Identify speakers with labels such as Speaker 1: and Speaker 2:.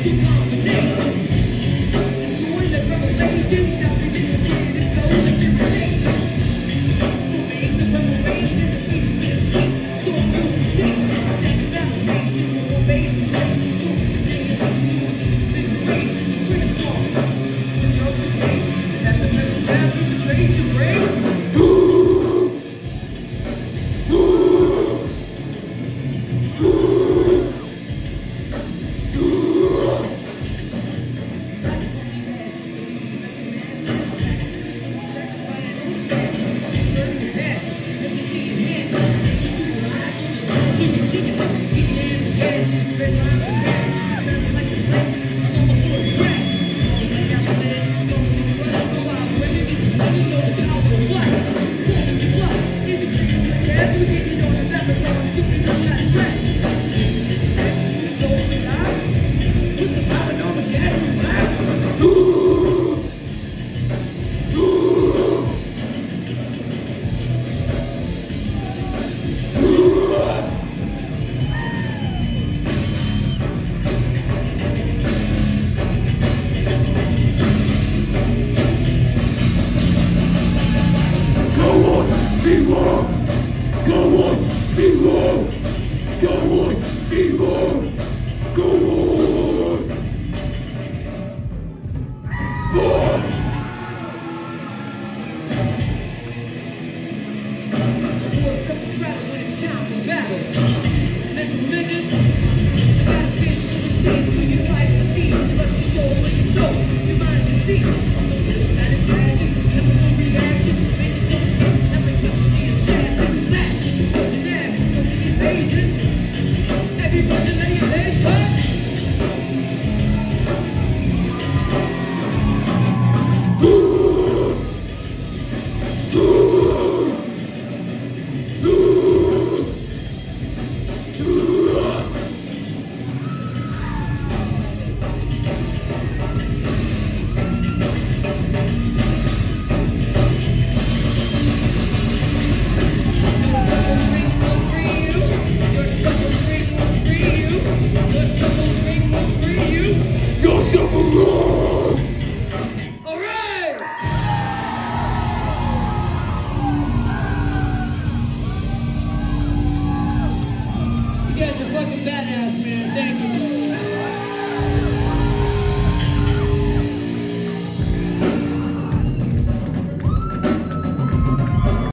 Speaker 1: Thank you. Yes, better when it's time for battle. Mental the